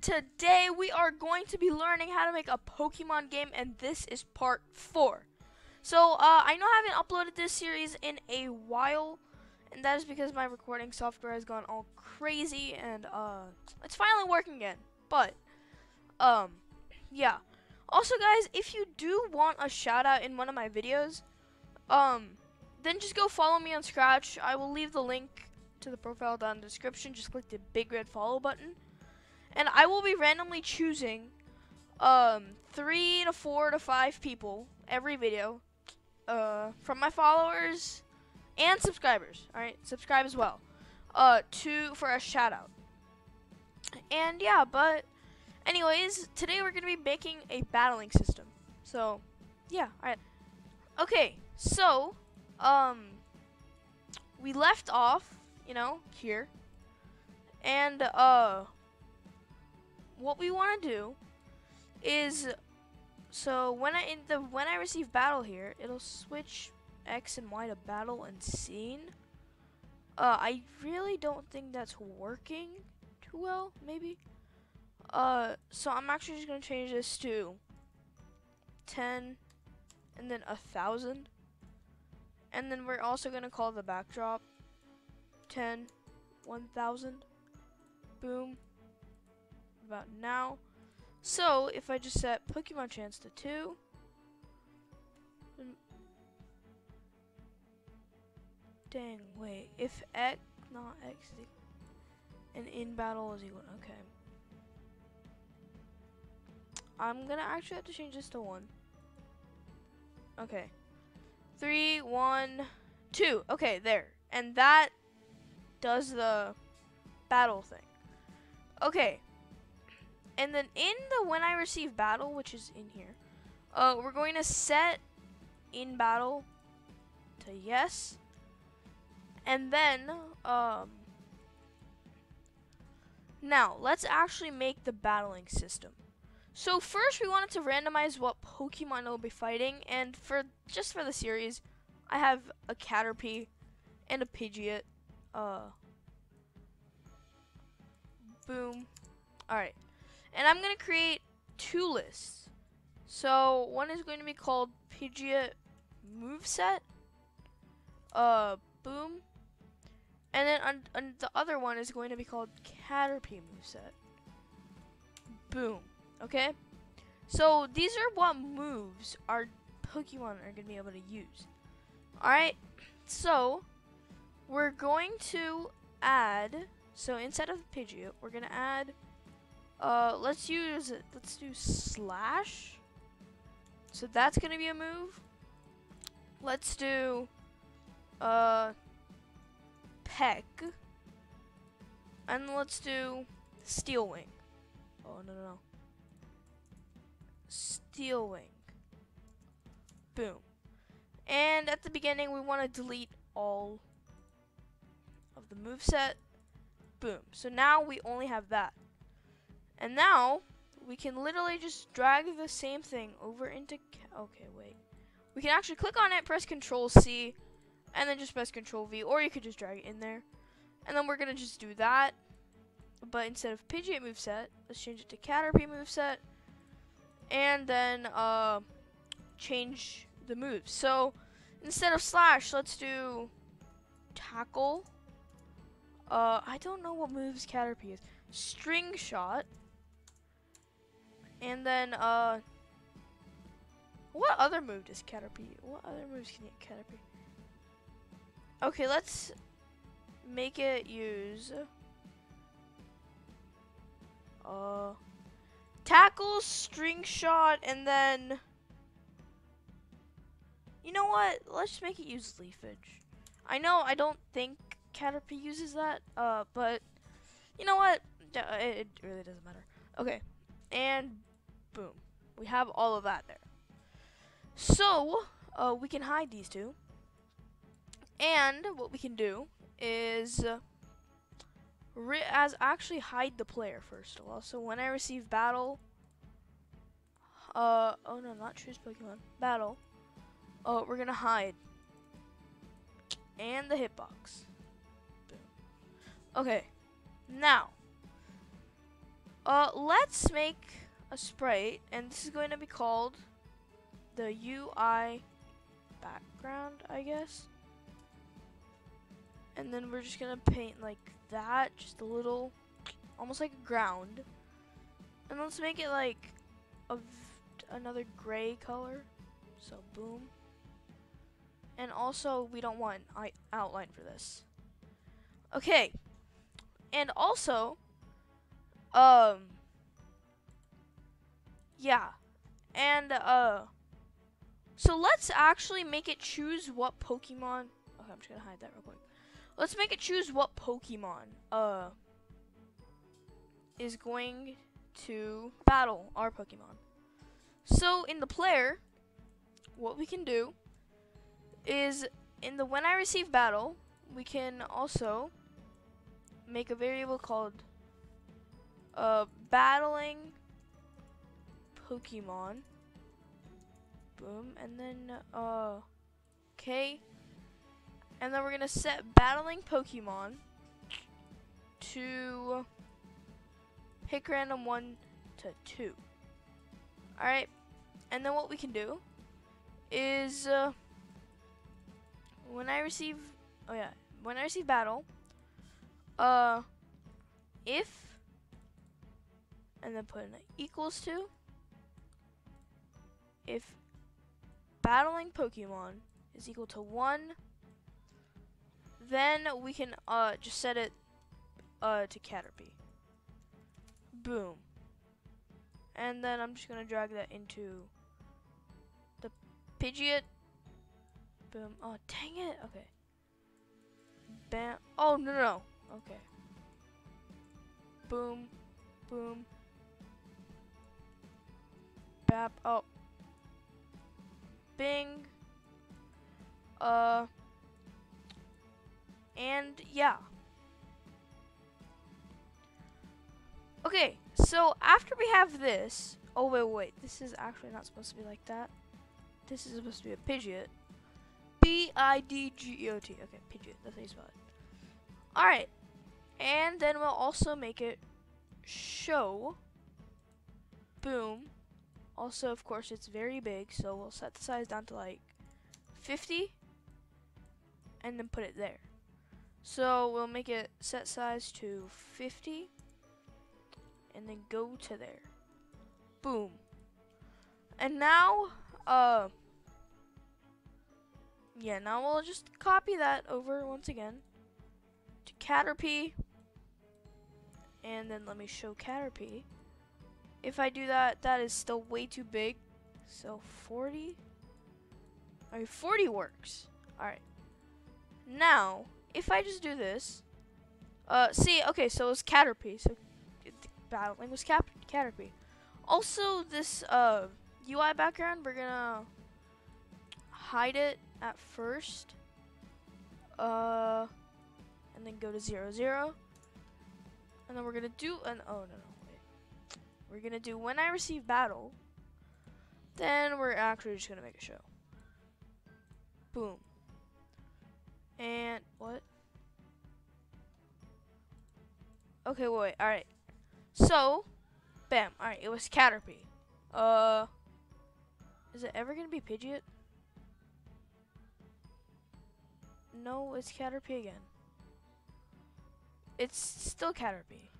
today we are going to be learning how to make a Pokemon game, and this is part four. So, uh, I know I haven't uploaded this series in a while, and that is because my recording software has gone all crazy, and, uh, it's finally working again. But, um, yeah. Also, guys, if you do want a shout out in one of my videos, um, then just go follow me on Scratch. I will leave the link to the profile down in the description. Just click the big red follow button and I will be randomly choosing um, three to four to five people every video uh, from my followers and subscribers. All right, subscribe as well. Uh, to for a shout out. And yeah, but anyways, today we're gonna be making a battling system. So, yeah, all right. Okay, so um, we left off, you know, here, and uh what we want to do is so when I in the when I receive battle here, it'll switch X and Y to battle and scene. Uh, I really don't think that's working too well. Maybe. Uh, so I'm actually just gonna change this to ten, and then a thousand, and then we're also gonna call the backdrop 10, 1000. Boom about now. So, if I just set Pokemon chance to 2, Dang, wait. If X, not X, and in battle is equal, okay. I'm gonna actually have to change this to 1. Okay. Three, one, two. Okay, there. And that does the battle thing. Okay, and then in the when I receive battle, which is in here, uh, we're going to set in battle to yes. And then, um, now let's actually make the battling system. So first we wanted to randomize what Pokemon will be fighting, and for just for the series, I have a Caterpie and a Pidgeot. Uh, boom. All right. And I'm going to create two lists. So one is going to be called Pidgeot Moveset. Uh, boom. And then on, on the other one is going to be called Caterpie Moveset. Boom. Okay? So these are what moves our Pokemon are going to be able to use. Alright? So, we're going to add, so instead of the Pidgeot, we're going to add uh, let's use, let's do slash. So that's gonna be a move. Let's do, uh, peck. And let's do steel wing. Oh, no, no, no. Steel wing. Boom. And at the beginning, we want to delete all of the move set. Boom. So now we only have that. And now, we can literally just drag the same thing over into, okay, wait. We can actually click on it, press Control C, and then just press Control V, or you could just drag it in there. And then we're gonna just do that, but instead of Pidgeot moveset, let's change it to Caterpie moveset, and then uh, change the moves. So instead of slash, let's do tackle. Uh, I don't know what moves Caterpie is. String shot. And then, uh, what other move does Caterpie? What other moves can get Caterpie? Okay, let's make it use, uh, tackle, string shot, and then, you know what? Let's make it use leafage. I know I don't think Caterpie uses that, uh, but you know what? It really doesn't matter. Okay, and Boom. We have all of that there. So, uh, we can hide these two. And what we can do is uh, as actually hide the player first of all. So when I receive battle, uh, oh no, not choose Pokemon, battle, oh, we're gonna hide. And the hitbox. Boom. Okay, now, Uh, let's make a sprite, and this is going to be called the UI background, I guess. And then we're just gonna paint like that, just a little, almost like a ground. And let's make it like a another gray color. So boom. And also, we don't want I outline for this. Okay. And also, um, yeah. And, uh, so let's actually make it choose what Pokemon. Okay, I'm just gonna hide that real quick. Let's make it choose what Pokemon, uh, is going to battle our Pokemon. So in the player, what we can do is in the when I receive battle, we can also make a variable called uh, battling Pokemon. Boom, and then uh, okay, and then we're gonna set battling Pokemon to pick random one to two. All right, and then what we can do is uh, when I receive, oh yeah, when I receive battle, uh, if, and then put an equals to, if battling Pokemon is equal to one, then we can uh just set it uh to Caterpie. Boom. And then I'm just gonna drag that into the Pidgeot. Boom. Oh dang it. Okay. Bam. Oh no no. no. Okay. Boom. Boom. Bap. Oh. Bing. Uh. And yeah. Okay, so after we have this, oh wait, wait, this is actually not supposed to be like that. This is supposed to be a Pidgeot. B-I-D-G-E-O-T. Okay, Pidgeot, that's how you spell it. Alright, and then we'll also make it show. Boom. Also, of course, it's very big, so we'll set the size down to like 50 and then put it there. So we'll make it set size to 50 and then go to there. Boom. And now, uh, yeah, now we'll just copy that over once again to Caterpie. And then let me show Caterpie. If I do that, that is still way too big. So 40? I mean, 40 works. Alright. Now, if I just do this, uh, see, okay, so it's Caterpie. So battling with Cap Caterpie. Also, this uh, UI background, we're gonna hide it at first. Uh, and then go to zero zero. And then we're gonna do an oh no no. We're gonna do when I receive battle. Then we're actually just gonna make a show. Boom. And what? Okay, wait. All right. So, bam. All right, it was Caterpie. Uh, is it ever gonna be Pidgeot? No, it's Caterpie again. It's still Caterpie.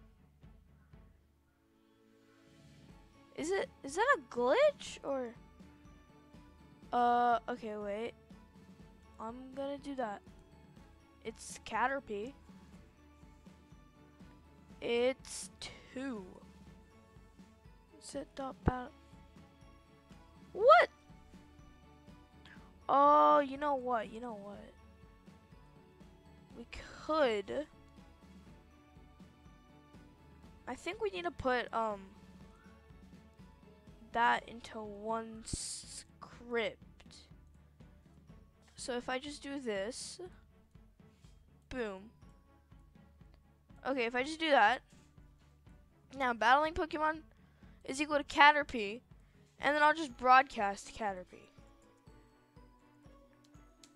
Is it? Is that a glitch or? Uh, okay, wait. I'm gonna do that. It's Caterpie. It's two. Sit dot bat. What? Oh, you know what? You know what? We could. I think we need to put um that into one script. So if I just do this, boom. Okay, if I just do that, now battling Pokemon is equal to Caterpie, and then I'll just broadcast Caterpie.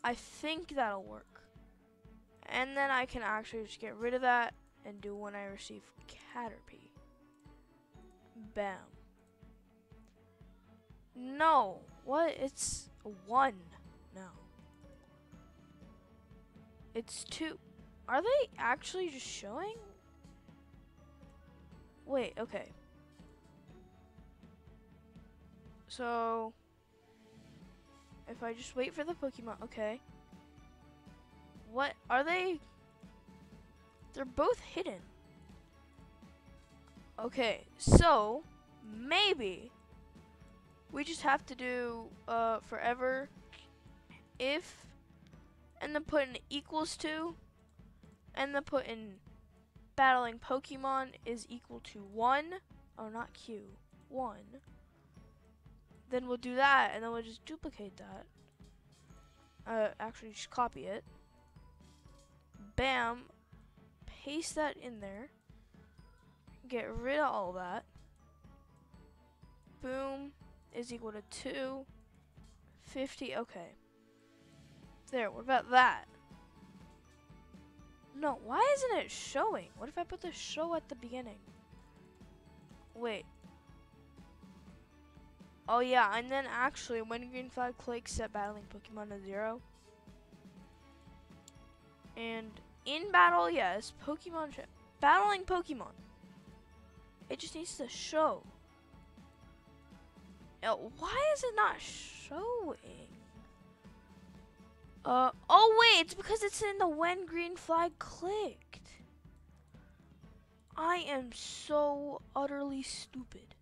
I think that'll work. And then I can actually just get rid of that and do when I receive Caterpie. Bam. No. What? It's one No. It's two. Are they actually just showing? Wait, okay. So, if I just wait for the Pokemon, okay. What are they? They're both hidden. Okay, so maybe we just have to do uh, forever if and then put in equals to and then put in battling Pokemon is equal to one. Oh, not Q. One. Then we'll do that and then we'll just duplicate that. Uh, actually, just copy it. Bam. Paste that in there. Get rid of all that. Boom is equal to 2. 50, okay. There, what about that? No, why isn't it showing? What if I put the show at the beginning? Wait. Oh yeah, and then actually, when green flag clicks, set battling Pokemon to zero. And in battle, yes, Pokemon, battling Pokemon. It just needs to show. Uh, why is it not showing? Uh, oh wait, it's because it's in the when green flag clicked. I am so utterly stupid.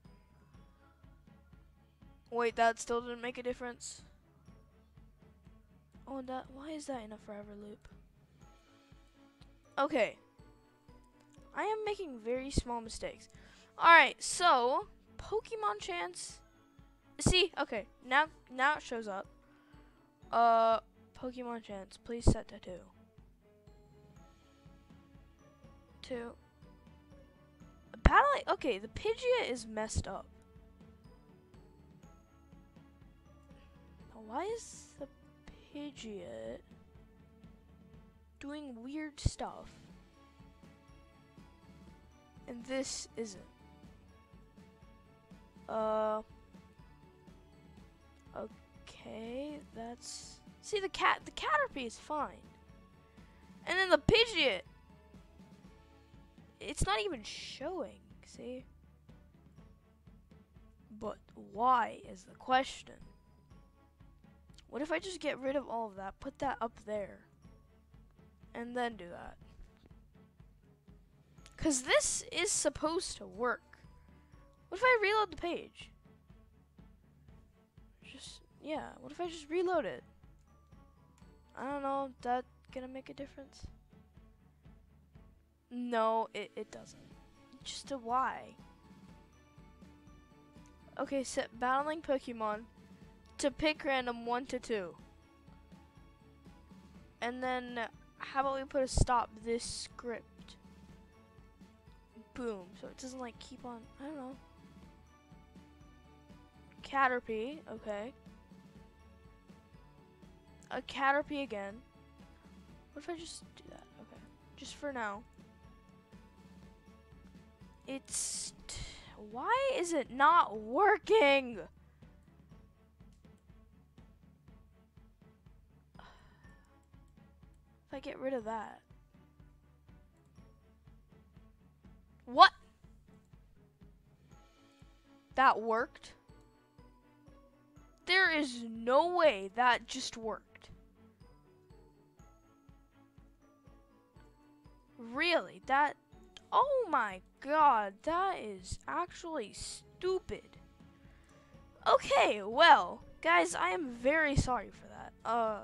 Wait, that still didn't make a difference. Oh, that, why is that in a forever loop? Okay. I am making very small mistakes. Alright, so, Pokemon chance. See, okay, now, now it shows up. Uh, Pokemon chance, please set to two. Two. Battling, okay, the Pidgeot is messed up. Why is the Pidgeot doing weird stuff? And this isn't. Uh. Okay, that's See the cat the Caterpie is fine. And then the Pidgeot it's not even showing, see? But why is the question? What if I just get rid of all of that, put that up there, and then do that? Because this is supposed to work. What if I reload the page? Yeah, what if I just reload it? I don't know, that gonna make a difference? No, it, it doesn't. Just a why. Okay, set battling Pokemon to pick random 1 to 2. And then, how about we put a stop this script? Boom. So it doesn't like keep on, I don't know. Caterpie, okay a Caterpie again. What if I just do that? Okay. Just for now. It's... why is it not working? If I get rid of that. What? That worked? There is no way that just worked. Really? That. Oh my god, that is actually stupid. Okay, well, guys, I am very sorry for that. Uh.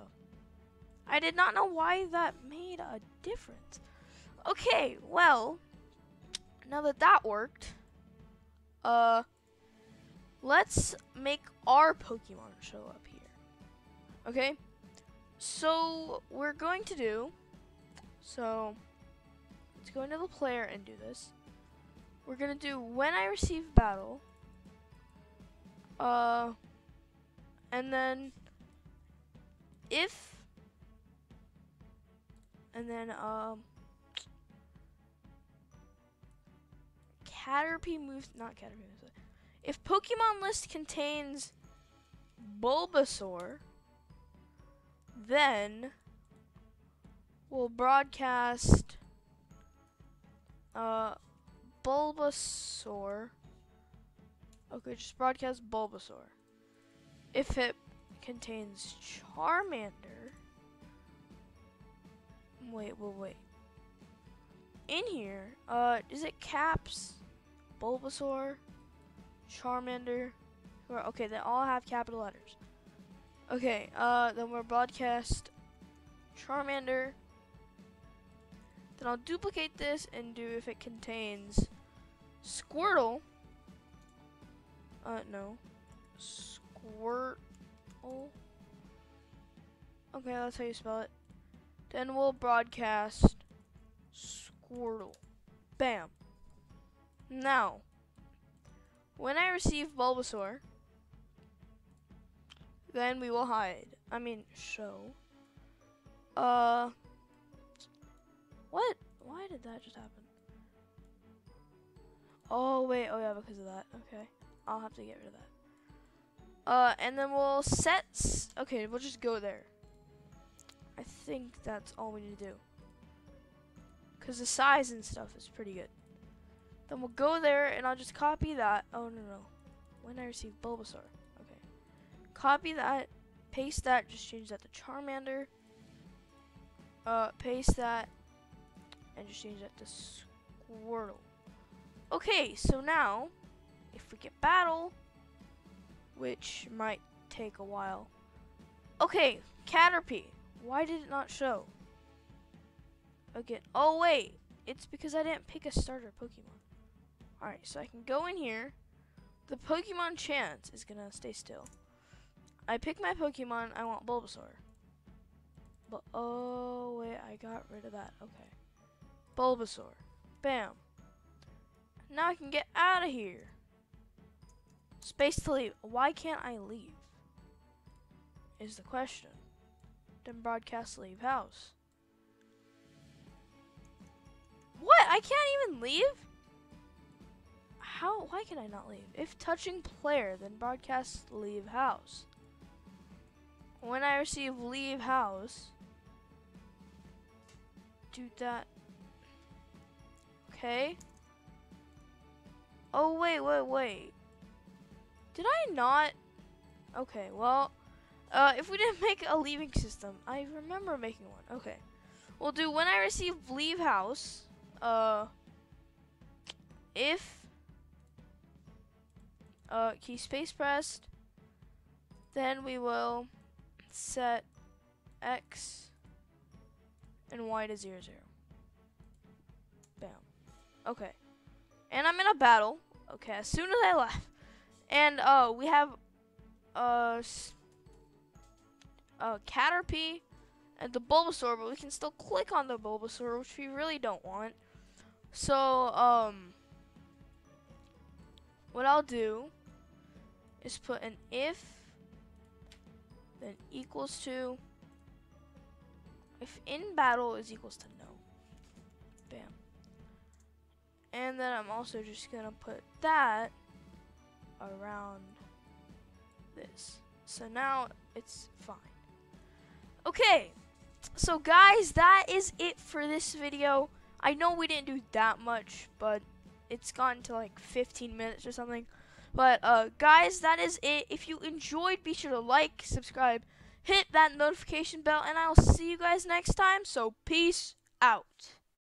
I did not know why that made a difference. Okay, well, now that that worked, uh, let's make our Pokemon show up here. Okay? So, we're going to do, so, Let's go into the player and do this. We're gonna do when I receive battle. Uh, and then if, and then um, Caterpie moves, not Caterpie moves. If Pokemon list contains Bulbasaur, then we'll broadcast uh, Bulbasaur. Okay, just broadcast Bulbasaur. If it contains Charmander. Wait, wait, wait. In here, uh, is it Caps, Bulbasaur, Charmander? Okay, they all have capital letters. Okay, uh, then we'll broadcast Charmander. Then I'll duplicate this and do if it contains Squirtle. Uh, no. Squirtle. Okay, that's how you spell it. Then we'll broadcast Squirtle. Bam. Now, when I receive Bulbasaur, then we will hide. I mean, show. Uh, what? Why did that just happen? Oh, wait. Oh, yeah, because of that. Okay. I'll have to get rid of that. Uh, and then we'll set. okay, we'll just go there. I think that's all we need to do. Because the size and stuff is pretty good. Then we'll go there and I'll just copy that. Oh, no, no. When I receive Bulbasaur. Okay. Copy that. Paste that. Just change that to Charmander. Uh, paste that. And just change that to Squirtle. Okay, so now, if we get battle, which might take a while. Okay, Caterpie. Why did it not show? Again. Oh, wait. It's because I didn't pick a starter Pokemon. Alright, so I can go in here. The Pokemon chance is going to stay still. I pick my Pokemon. I want Bulbasaur. But, oh, wait. I got rid of that. Okay. Bulbasaur. Bam. Now I can get out of here. Space to leave. Why can't I leave? Is the question. Then broadcast leave house. What? I can't even leave? How? Why can I not leave? If touching player, then broadcast leave house. When I receive leave house, do that. Okay. Oh, wait, wait, wait. Did I not? Okay, well, uh, if we didn't make a leaving system, I remember making one. Okay. We'll do when I receive leave house, uh, if, uh, key space pressed, then we will set X and Y to 0, 0. Okay. And I'm in a battle. Okay, as soon as I left. And uh, we have uh, uh, Caterpie and the Bulbasaur, but we can still click on the Bulbasaur, which we really don't want. So, um, what I'll do is put an if, then equals to, if in battle is equals to no. Bam. And then I'm also just to put that around this. So now it's fine. Okay, so guys, that is it for this video. I know we didn't do that much, but it's gotten to like 15 minutes or something. But uh, guys, that is it. If you enjoyed, be sure to like, subscribe, hit that notification bell, and I'll see you guys next time. So peace out.